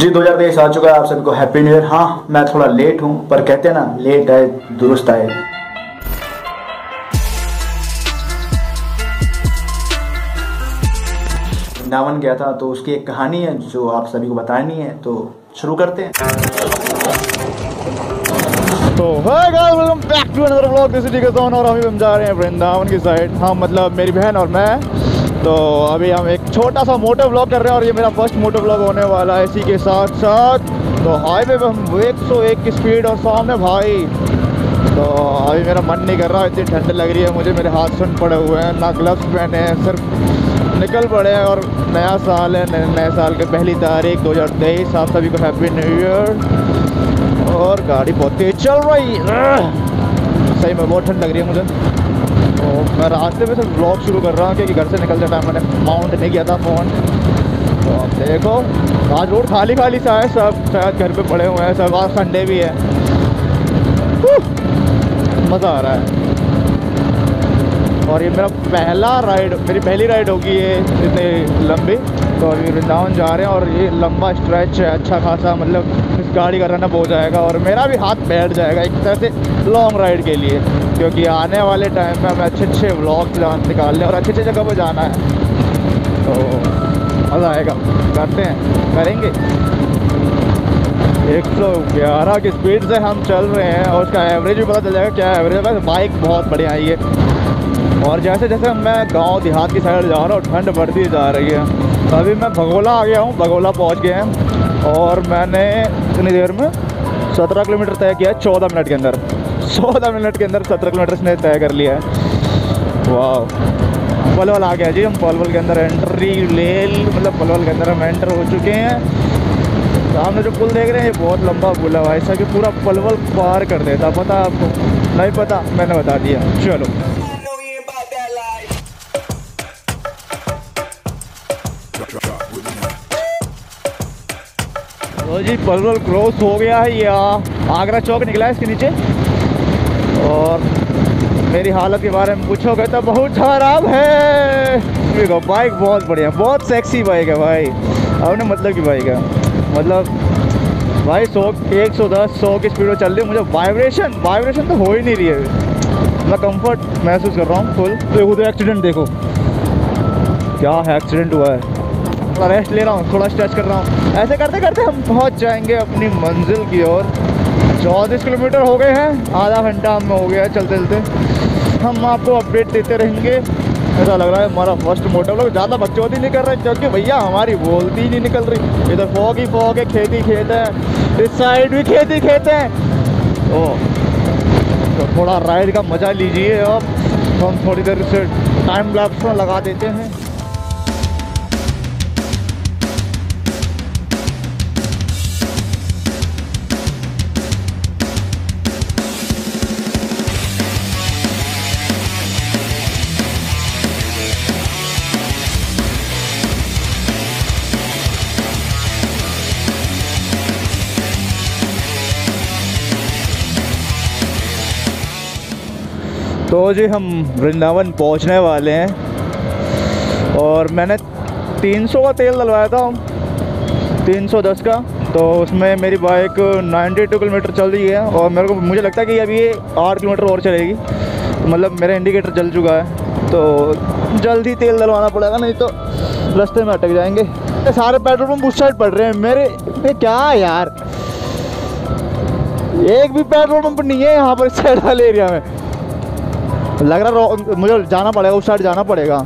जी, दो हज़ार तेईस आ चुका है, आप सभी को हैप्पी न्यू ईयर हाँ मैं थोड़ा लेट हूँ, पर कहते हैं ना लेट आए, दुरुस्त आए। वृंदावन गया था तो उसकी एक कहानी है, जो आप सभी को बतानी है तो शुरू करते हैं। तो welcome back to another vlog this is और हम जा रहे हैं वृंदावन की साइड हाँ मतलब मेरी बहन और मैं तो अभी हम एक छोटा सा मोटो ब्लॉग कर रहे हैं और ये मेरा फ़र्स्ट मोटो ब्लॉग होने वाला है इसी के साथ साथ। तो हाईवे पे हम 101 की स्पीड और सामने भाई। तो अभी मेरा मन नहीं कर रहा, इतनी ठंड लग रही है, मुझे मेरे हाथ सुन पड़े हुए हैं, ना ग्लव्स पहने हैं, सिर्फ़ निकल पड़े हैं और नया साल है, नए साल के पहली तारीख दो हज़ार तेईस, आप सभी को हैप्पी न्यू ईयर और गाड़ी बहुत तेज चल रही सही में बहुत ठंड लग रही है मुझे। तो मैं रास्ते में से ब्लॉग शुरू कर रहा हूँ, क्योंकि घर से निकलते टाइम मैंने माउंट नहीं किया था फ़ोन तो आप देखो, आज रोड खाली खाली सा है, सब शायद घर पे पड़े हुए हैं, सब आज संडे भी है। मज़ा आ रहा है। और ये मेरा पहला राइड मेरी पहली राइड होगी ये इतनी लंबी। तो अभी वृंदावन जा रहे हैं और ये लंबा स्ट्रेच है अच्छा खासा मतलब इस गाड़ी का रनअप हो जाएगा और मेरा भी हाथ बैठ जाएगा एक तरह से लॉन्ग राइड के लिए। क्योंकि आने वाले टाइम में हमें अच्छे अच्छे व्लॉग निकालने और अच्छी अच्छी जगह पर जाना है। तो मज़ा आएगा। करते हैं। करेंगे। एक सौ ग्यारह की स्पीड से हम चल रहे हैं और उसका एवरेज भी पता चल जाएगा क्या एवरेज है। बाइक बहुत बढ़िया आई है और जैसे जैसे मैं गाँव देहात की साइड जा रहा हूँ, ठंड बढ़ती जा रही है। तो अभी मैं भगोला आ गया हूँ, भगोला पहुँच गए हैं और मैंने इतनी देर में सत्रह किलोमीटर तय किया है चौदह मिनट के अंदर। चौदह मिनट के अंदर सत्रह किलोमीटर इसने तय कर लिया है। वाह। पलवल आ गया जी हम, पलवल के अंदर एंट्री ले मतलब पलवल के अंदर हम एंटर हो चुके हैं। सामने जो पुल देख रहे हैं, ये बहुत लंबा पुल है भाई कि पूरा पलवल पार कर देता, पता आपको? नहीं पता, मैंने बता दिया। चलो। जी पलवल क्रॉस हो गया है या आगरा चौक निकला है इसके नीचे। और मेरी हालत के बारे में पूछोगे तो बहुत खराब है। देखो बाइक बहुत बढ़िया, बहुत सेक्सी बाइक है भाई। अपने मतलब की बाइक है। मतलब भाई सौ, एक सौ दस, सौ की स्पीड में चल रही है, मुझे वाइब्रेशन वाइब्रेशन तो हो ही नहीं रही है। मैं कंफर्ट महसूस कर रहा हूँ फुल तो एक्सीडेंट देखो। क्या है एक्सीडेंट हुआ है? थोड़ा रेस्ट ले रहा हूँ, थोड़ा स्ट्रेच कर रहा हूँ। ऐसे करते करते हम पहुँच जाएँगे अपनी मंजिल की ओर। चौंतीस किलोमीटर हो गए हैं, आधा घंटा हमें हो गया है चलते चलते। हम आपको अपडेट देते रहेंगे। ऐसा लग रहा है हमारा फ़र्स्ट मोटर लोग ज़्यादा बकचौती नहीं कर रहे क्योंकि भैया हमारी बोलती ही नहीं निकल रही। इधर फॉग ही फॉग है खेती खेत है, इस साइड भी खेती खेत है। ओ तो थोड़ा राइड का मज़ा लीजिए अब तो हम थोड़ी देर से टाइम लैप्स में लगा देते हैं। तो जी हम वृंदावन पहुँचने वाले हैं। और मैंने 300 का तेल डलवाया था। 310 का। तो उसमें मेरी बाइक 92 किलोमीटर चल रही है और मेरे को, मुझे लगता है कि अभी ये आठ किलोमीटर और चलेगी। मतलब मेरा इंडिकेटर जल चुका है। तो जल्द तेल डलवाना पड़ेगा, नहीं तो रास्ते में अटक जाएँगे। सारे पेट्रोल पंप उस साइड पड़ रहे हैं। मेरे में क्या यार? एक भी पेट्रोल पंप नहीं है यहाँ पर इस साइड वाले एरिया में। लग रहा मुझे जाना पड़ेगा, उस साइड जाना पड़ेगा।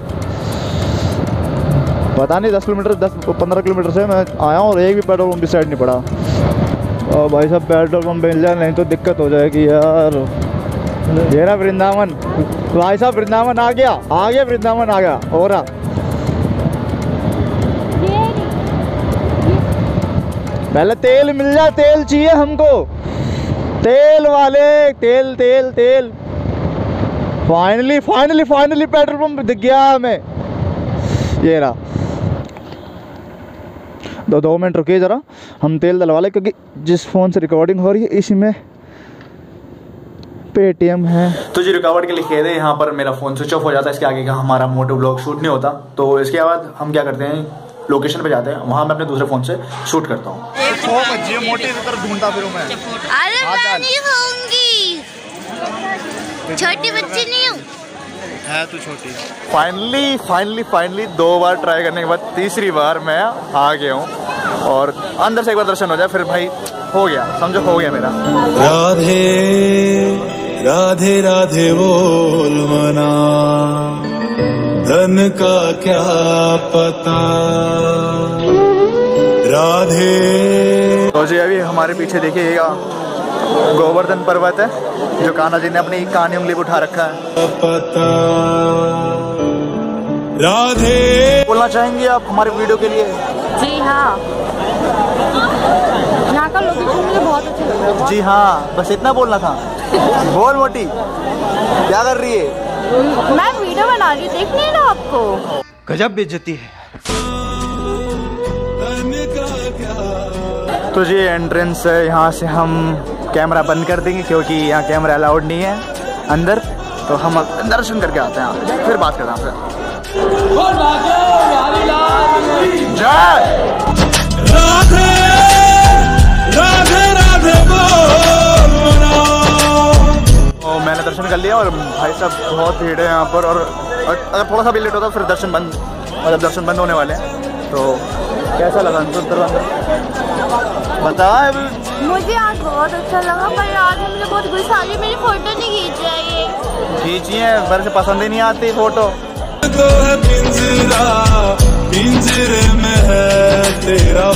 पता नहीं, दस किलोमीटर, दस, पंद्रह किलोमीटर से मैं आया हूँ और एक भी पेट्रोल पंप इस साइड नहीं पड़ा। और भाई साहब, पेट्रोल पंप मिल जाए, नहीं तो दिक्कत हो जाएगी यार। ये ना वृंदावन। भाई साहब, वृंदावन आ गया आ गया, वृंदावन आ गया हो रहा। पहले तेल मिल जाए, तेल चाहिए हमको। तेल वाले, तेल तेल तेल। Finally finally finally petrol pump दिख गया हमें। ये रहा। दो दो मिनट रुकिए ज़रा। हम तेल डलवा लें क्योंकि जिस फ़ोन से रिकॉर्डिंग हो रही है इसी में पेटीएम है। तो जी रुकावट के लिए कह दे यहाँ पर मेरा फ़ोन स्विच ऑफ़ हो जाता है इसके आगे का हमारा मोटो ब्लॉग शूट नहीं होता। तो इसके बाद हम क्या करते हैं लोकेशन पे जाते हैं वहाँ मैं अपने दूसरे फ़ोन से शूट करता हूँ। ढूंढता फिर मैं अरे मैं नहीं खाऊँगी छोटी बच्ची नहीं हूँ। है तू छोटी? फाइनली फाइनली फाइनली दो बार ट्राई करने के बाद तीसरी बार मैं आ गया हूँ और अंदर से एक बार दर्शन हो जाए फिर भाई हो गया समझो हो गया मेरा। राधे राधे राधे बोल मना। धन का क्या पता? राधे। तो जी अभी हमारे पीछे देखिएगा गोवर्धन पर्वत है जो कान्हा जी ने अपनी कानी उंगली उठा रखा है। राधे। बोलना चाहेंगे आप हमारे वीडियो के लिए? जी हाँ। यहाँ का लोकेशन मुझे बहुत अच्छा लगा। जी हाँ बस इतना बोलना था। बोल मोटी क्या कर रही है? मैं वीडियो बना रही हूँ देख नहीं रहा आपको? गजब बेइज्जती है। तो जी एंट्रेंस है यहाँ से हम कैमरा बंद कर देंगे क्योंकि यहाँ कैमरा अलाउड नहीं है अंदर। तो हम दर्शन करके आते हैं फिर बात करते हैं आपसे। जय! राधे राधे राधे और मैंने दर्शन कर लिया और भाई साहब बहुत भीड़ है यहाँ पर और अगर थोड़ा सा भी लेट होता फिर दर्शन बंद मतलब दर्शन बंद होने वाले हैं तो कैसा लगा अंकुर दरबार बता अभी। मुझे आज बहुत अच्छा लगा पर आज मुझे बहुत गुस्सा आ गया मेरी फ़ोटो नहीं खींच खींची है खींचिए पर से पसंद ही नहीं आती फ़ोटो तो है पिंजरा पिंजरे में है तेरा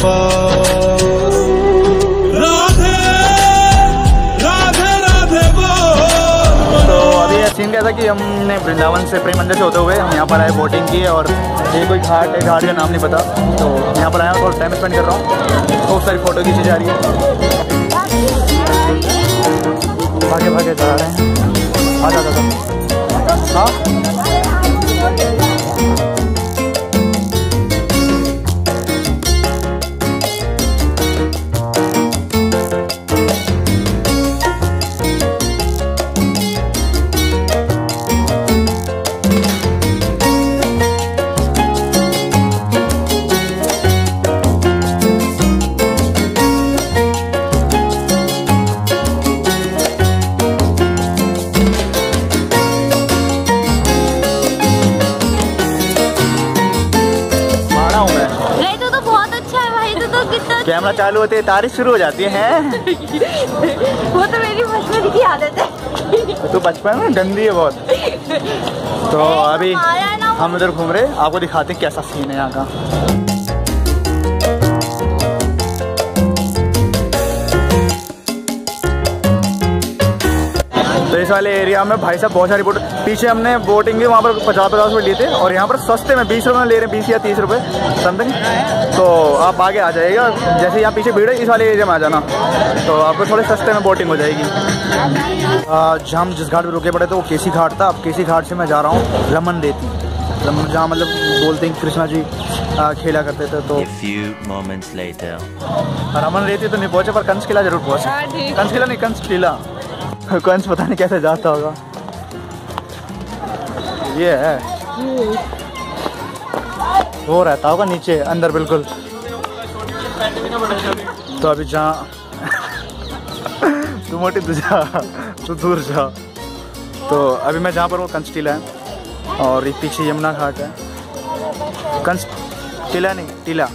अभी क्या था कि हमने वृंदावन से प्रेम मंदिर से होते हुए हम यहाँ पर आए बोटिंग की और ये कोई घाट है, घाट का नाम नहीं पता। तो यहाँ पर आया और टाइम स्पेंड कर रहा हूँ। बहुत सारी फ़ोटो खींची जा रही है। भागे भागे, जा रहे हैं। आ जा। हाँ? कितना कैमरा चालू होते ही तारीफ़ शुरू हो जाती है वो तो मेरी बचपन की आदत है। तो बचपन में गंदी है बहुत। तो अभी हम इधर घूम रहे आपको दिखाते हैं कैसा सीन है यहाँ का। तो इस वाले एरिया में भाई साहब बहुत सारी बोट पीछे हमने बोटिंग भी वहाँ पर पचास पचास रुपये लिए थे और यहाँ पर सस्ते में बीस रुपये में ले रहे हैं बीस या तीस रुपये समथिंग तो आप आगे आ जाइएगा जैसे यहाँ पीछे भीड़ है इस वाले एरिया में आ जाना। तो आपको थोड़े सस्ते में बोटिंग हो जाएगी। आज हम जिस घाट पर रुके पड़े थे वो केसी घाट था। अब केसी घाट से मैं जा रहा हूँ रमन देती। रमन जहाँ मतलब बोलते हैं कृष्णा जी खेला करते थे तो. रमन रेती तो नहीं पहुँचे पर कंस किला ज़रूर पहुँचे। कंस किला नहीं कंस टीला कंस पता नहीं कैसे जाता होगा। ये है। वो रहता होगा नीचे, अंदर बिल्कुल। तो अभी जहाँ तू मोटी, तू जा। तू दूर जा। तो अभी मैं जहाँ पर वो कंस टीला है। और ये पीछे यमुना घाट है। कंस टीला नहीं, टीला।